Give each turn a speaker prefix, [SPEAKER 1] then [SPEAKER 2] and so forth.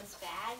[SPEAKER 1] this bag.